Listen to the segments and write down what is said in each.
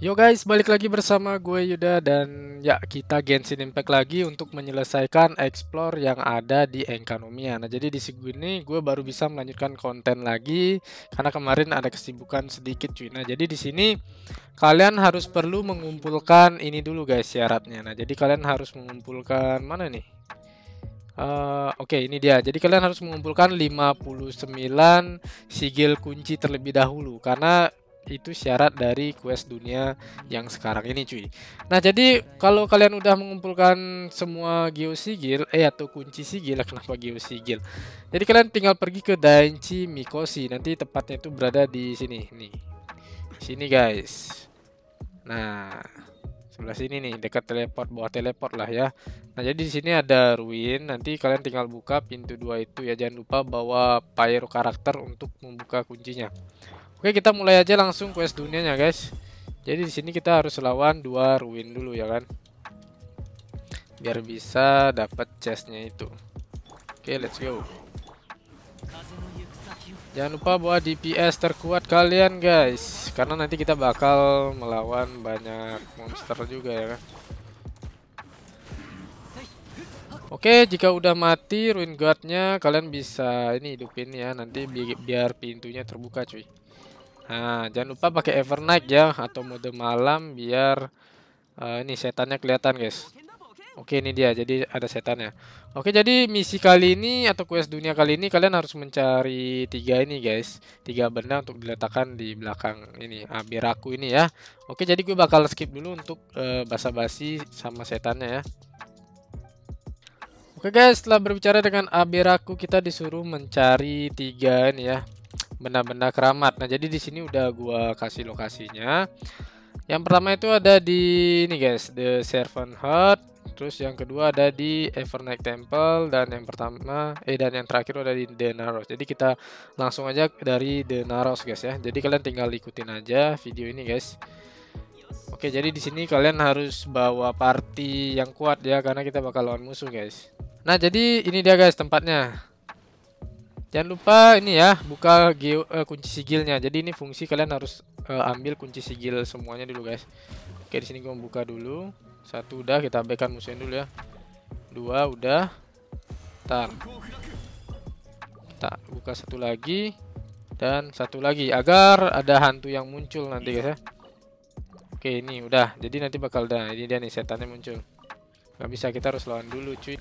Yo guys, balik lagi bersama gue Yuda dan ya kita Genshin Impact lagi untuk menyelesaikan explore yang ada di Enkanomia. Nah jadi di sini gue baru bisa melanjutkan konten lagi karena kemarin ada kesibukan sedikit cuy. Nah jadi di sini kalian harus perlu mengumpulkan ini dulu guys syaratnya. Nah jadi kalian harus mengumpulkan mana nih? Uh, Oke okay, ini dia jadi kalian harus mengumpulkan 59 sigil kunci terlebih dahulu karena itu syarat dari quest dunia yang sekarang ini cuy. Nah jadi kalau kalian udah mengumpulkan semua geosigil eh atau kunci sigil kenapa geosigil? Jadi kalian tinggal pergi ke Dainchi Mikoshi nanti tepatnya itu berada di sini nih. Sini guys. Nah sebelah sini nih dekat teleport bawah teleport lah ya. Nah jadi di sini ada ruin nanti kalian tinggal buka pintu dua itu ya jangan lupa bawa pyro karakter untuk membuka kuncinya. Oke, kita mulai aja langsung quest dunianya, guys. Jadi di sini kita harus lawan dua ruin dulu ya kan. Biar bisa dapat chestnya itu. Oke, let's go. Jangan lupa bawa DPS terkuat kalian, guys. Karena nanti kita bakal melawan banyak monster juga ya kan. Oke, jika udah mati ruin guardnya, kalian bisa ini hidupin ya. Nanti bi biar pintunya terbuka, cuy. Nah, jangan lupa pakai Evernight ya atau mode malam biar uh, ini setannya kelihatan, guys. Oke, ini dia. Jadi ada setannya. Oke, jadi misi kali ini atau quest dunia kali ini kalian harus mencari tiga ini, guys. Tiga benda untuk diletakkan di belakang ini, abiraku ini ya. Oke, jadi gue bakal skip dulu untuk uh, basa-basi sama setannya ya. Oke guys, setelah berbicara dengan abiraku kita disuruh mencari tiga ini ya benda-benda keramat. Nah, jadi di sini udah gua kasih lokasinya. Yang pertama itu ada di ini guys, The Servant Hut. Terus yang kedua ada di Evernight Temple dan yang pertama eh dan yang terakhir ada di The Naros. Jadi kita langsung aja dari The Naros guys ya. Jadi kalian tinggal ikutin aja video ini guys. Oke, jadi di sini kalian harus bawa party yang kuat ya karena kita bakal lawan musuh guys. Nah, jadi ini dia guys tempatnya. Jangan lupa ini ya, buka geo, uh, kunci sigilnya. Jadi ini fungsi kalian harus uh, ambil kunci sigil semuanya dulu, guys. Oke, di sini gue buka dulu. Satu udah, kita abaikan musuhnya dulu ya. Dua udah. Tar. Kita buka satu lagi dan satu lagi agar ada hantu yang muncul nanti, guys ya. Oke, ini udah. Jadi nanti bakal dah. Ini dia nih setannya muncul. Gak bisa kita harus lawan dulu, cuy.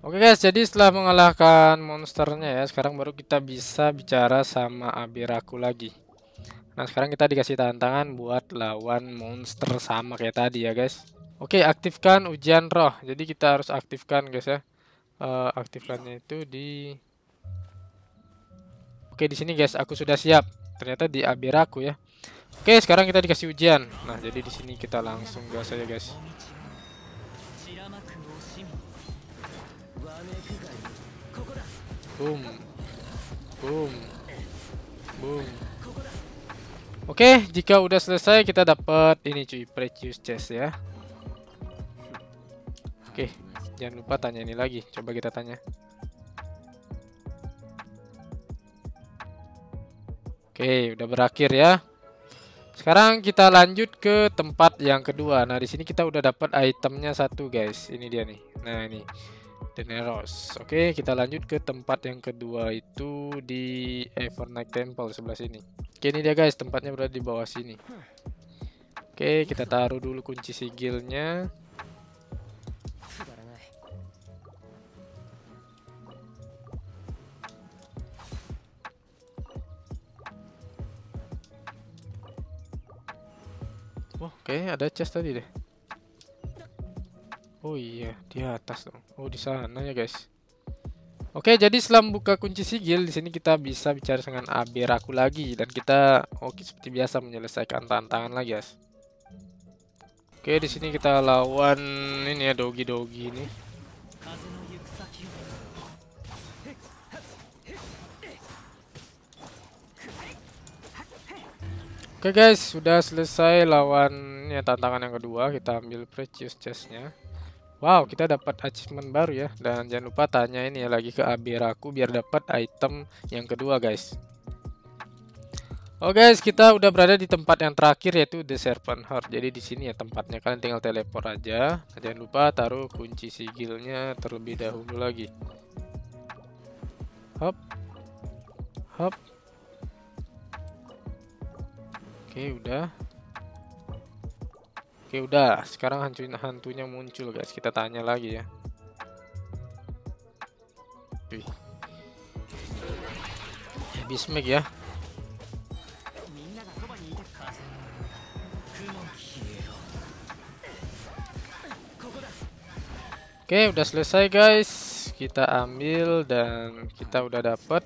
Oke guys, jadi setelah mengalahkan monsternya ya, sekarang baru kita bisa bicara sama Abiraku lagi. Nah, sekarang kita dikasih tantangan buat lawan monster sama kayak tadi ya guys. Oke, aktifkan ujian roh. Jadi kita harus aktifkan guys ya. Uh, aktifkannya itu di Oke, di sini guys, aku sudah siap. Ternyata di Abiraku ya. Oke, sekarang kita dikasih ujian. Nah, jadi di sini kita langsung gas aja guys. Boom. Boom. Boom. Oke, jika udah selesai kita dapat ini cuy, precious chest ya. Oke, jangan lupa tanya ini lagi. Coba kita tanya. Oke, udah berakhir ya. Sekarang kita lanjut ke tempat yang kedua. Nah, di sini kita udah dapat itemnya satu, guys. Ini dia nih. Nah, ini. Deneros. Oke, kita lanjut ke tempat yang kedua itu di Evernight Temple sebelah sini. Oke, ini dia guys, tempatnya berada di bawah sini. Oke, kita taruh dulu kunci sigilnya. Oke, ada chest tadi deh. Oh iya, di atas dong. Oh, di sana ya, guys. Oke, jadi setelah membuka kunci sigil, di sini kita bisa bicara dengan Aberaku lagi dan kita oke seperti biasa menyelesaikan tantangan lagi, guys. Oke, di sini kita lawan ini ya dogi-dogi ini. Oke guys, sudah selesai lawan ya tantangan yang kedua. Kita ambil precious chestnya. Wow, kita dapat achievement baru ya. Dan jangan lupa tanya ini ya lagi ke Abiraku biar dapat item yang kedua, guys. Oh guys, kita udah berada di tempat yang terakhir yaitu The Serpent Heart. Jadi di sini ya tempatnya kalian tinggal teleport aja. Jangan lupa taruh kunci sigilnya terlebih dahulu lagi. Hop. Hop. Oke, udah. Oke, udah. Sekarang hantunya, hantunya muncul guys. Kita tanya lagi ya. Wih. Bismek ya. Oke, udah selesai guys. Kita ambil dan kita udah dapet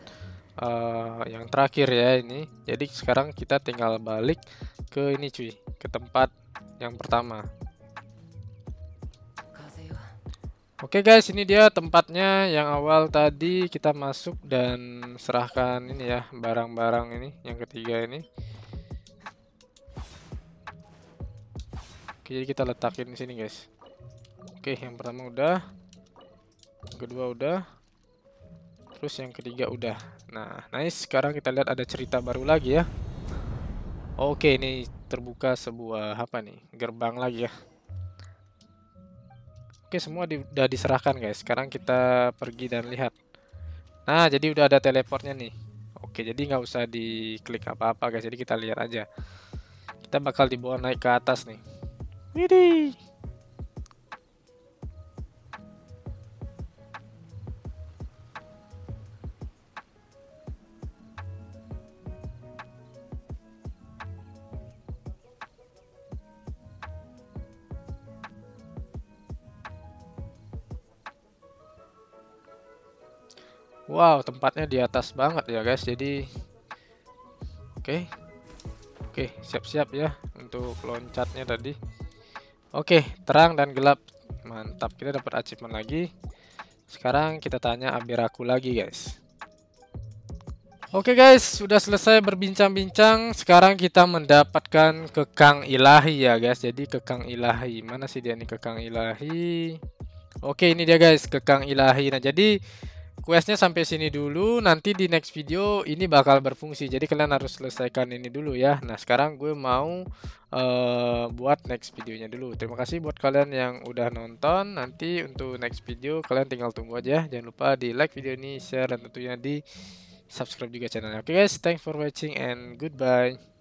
uh, yang terakhir ya ini. Jadi sekarang kita tinggal balik ke ini cuy, ke tempat yang pertama. Oke guys, ini dia tempatnya yang awal tadi kita masuk dan serahkan ini ya, barang-barang ini yang ketiga ini. Oke, jadi kita letakin di sini guys. Oke, yang pertama udah. Yang kedua udah. Terus yang ketiga udah. Nah, nice. Sekarang kita lihat ada cerita baru lagi ya. Oke, ini terbuka sebuah apa nih? Gerbang lagi ya. Oke, semua di, udah diserahkan guys. Sekarang kita pergi dan lihat. Nah, jadi udah ada teleportnya nih. Oke, jadi nggak usah diklik apa-apa guys. Jadi kita lihat aja. Kita bakal dibawa naik ke atas nih. Widih. Wow, tempatnya di atas banget ya guys. Jadi Oke. Oke, siap-siap ya untuk loncatnya tadi. Oke, terang dan gelap. Mantap, kita dapat achievement lagi. Sekarang kita tanya Abiraku lagi, guys. Oke guys, sudah selesai berbincang-bincang. Sekarang kita mendapatkan kekang ilahi ya guys. Jadi kekang ilahi. Mana sih dia nih kekang ilahi? Oke, ini dia guys, kekang ilahi. Nah, jadi questnya sampai sini dulu. Nanti di next video ini bakal berfungsi. Jadi kalian harus selesaikan ini dulu ya. Nah sekarang gue mau uh, buat next videonya dulu. Terima kasih buat kalian yang udah nonton. Nanti untuk next video kalian tinggal tunggu aja. Jangan lupa di like video ini share dan tentunya di subscribe juga channelnya. Oke okay guys. Thanks for watching and goodbye